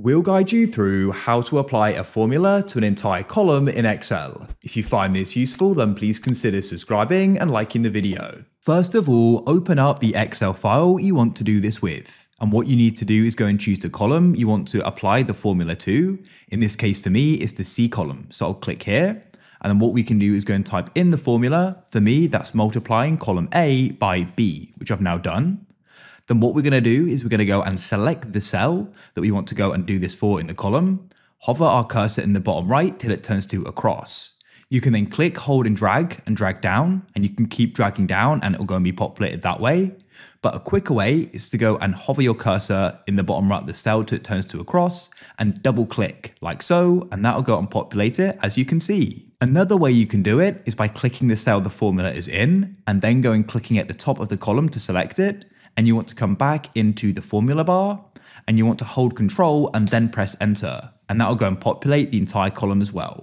We'll guide you through how to apply a formula to an entire column in Excel. If you find this useful, then please consider subscribing and liking the video. First of all, open up the Excel file you want to do this with. And what you need to do is go and choose the column you want to apply the formula to. In this case for me, it's the C column. So I'll click here. And then what we can do is go and type in the formula. For me, that's multiplying column A by B, which I've now done then what we're going to do is we're going to go and select the cell that we want to go and do this for in the column, hover our cursor in the bottom right till it turns to a cross. You can then click, hold and drag and drag down and you can keep dragging down and it'll go and be populated that way. But a quicker way is to go and hover your cursor in the bottom right of the cell till it turns to a cross and double click like so and that'll go and populate it as you can see. Another way you can do it is by clicking the cell the formula is in and then going clicking at the top of the column to select it and you want to come back into the formula bar and you want to hold control and then press enter and that'll go and populate the entire column as well.